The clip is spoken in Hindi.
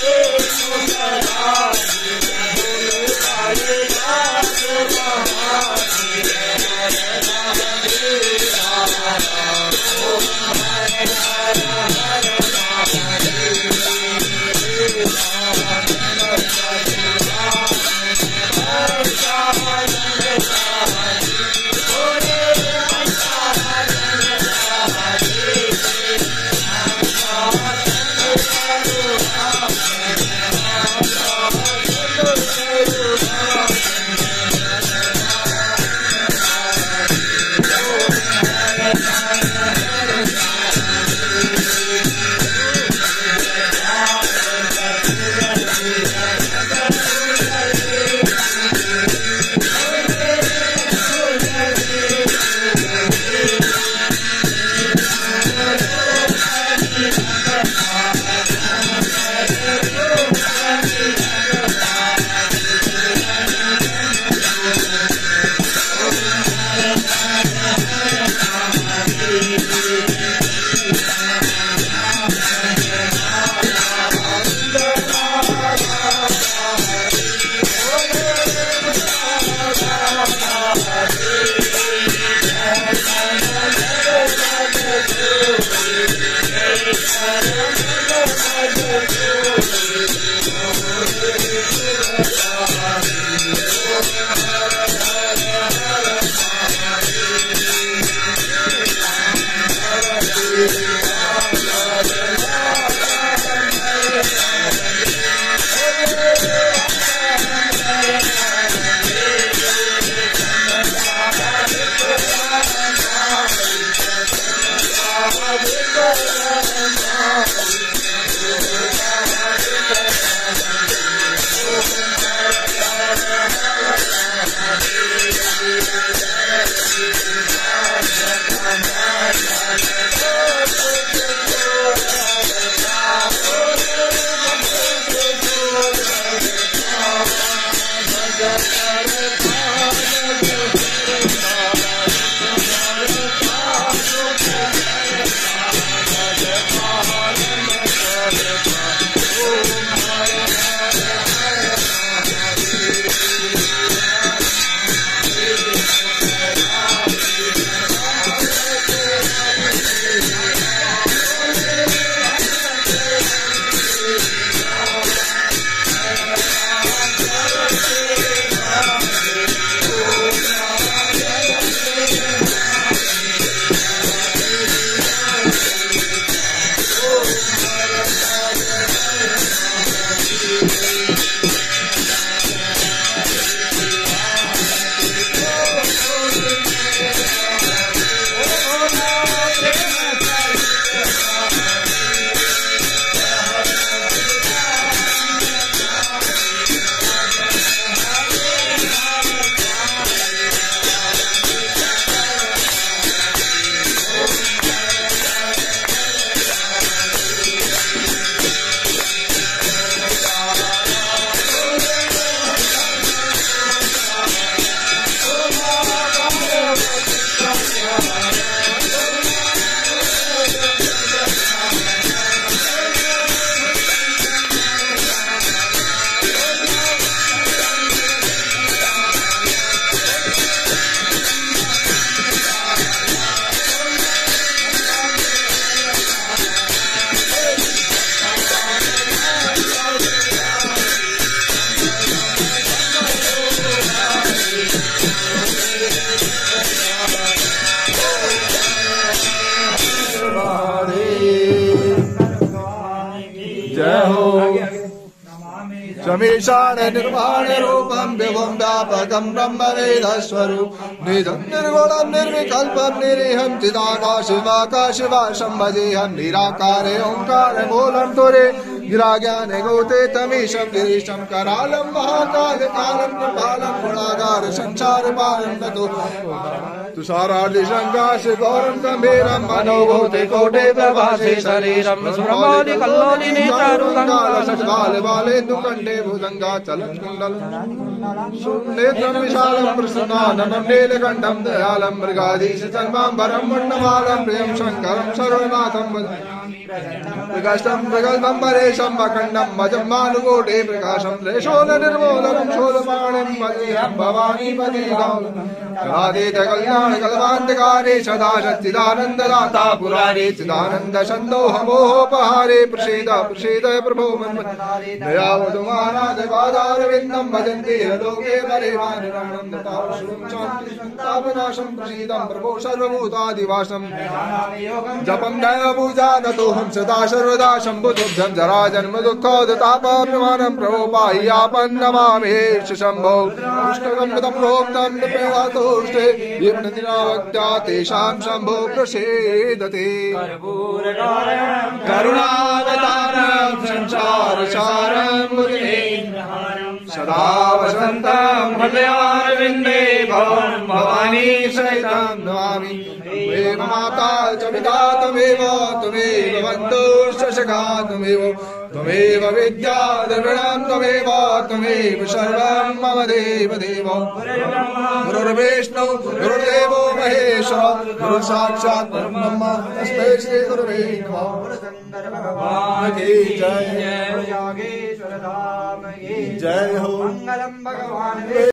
Deus, Thank you. Thank you. समीशान निर्माण रूपम विभुम व्यापकम ब्रह्म वेद स्वरूप निजम निर्गुणम निर्विकल्पम निरीहम चिदाकाशिवाकाशिवाशम भजेहम निराकार ओंकार मूलम तुरे। गिराज्ञान गौते तमीशम गिरीशम करालम महाकाल कालम कृपालम गुणागा संसार संसार पारं ततो। तुषाराधिशङ्काश गौरं गम्भीरं मनोभूते कोटे शरीरं सुरमालि कल्लोलिनी चारुगङ्गा बालेन्दु कण्ठे भुजङ्गा चलन् कुण्डल। नेत्रं विशालं प्रसन्नाननं नीलकण्ठं दयालं मृगाधीश चर्माम्बरं प्रियं शङ्करं सर्वनाथं। प्रकाशं प्रगल्भं परेशं वखण्डं मजं मानुकोटे प्रकाशं श्लेषोल निर्मूलनं शोलपाणिं मजेहं भवानी पदे राधेत कल्याण कल्पान्तकारे सदा सच्चिदानन्ददाता पुरारे चिदानन्द सन्दोहमोहोपहारे प्रसीद प्रसीद प्रभो मन्मथ दयावतु महाराज पादारविन्दं भजन्ति लोके शान्ति प्रसीदं, प्रभो सर्वभूतादिवासम् जपं जय पूजा नतोऽहं सदा सर्वदा शम्भुतुभ्यं जरा जन्म दुःखोदतापप्रमाणं प्रभो पाह्यापन्नमामेश शम्भो। कृष्णगम्बतं प्रोक्तं निपेवातोष्टे ये प्रतिनावक्त्या तेषां शम्भो प्रसेदते। करुणावतारं संसारसारं सदा वसन्तं हृदयारविन्दे भवं भवानी सहितं नमामि। माता च पिता त्वमेव त्वमेव बन्धुश्च सखा त्वमेव। त्वमेव विद्या द्रविणं त्वमेव त्वमेव सर्वं मम देव देव गुरुर्विष्णु गुरुर्देवो महेश्वर गुरु साक्षात् परब्रह्म तस्मै श्री गुरुवे नमः। की जय। जय जय हो। मंगलम भगवान।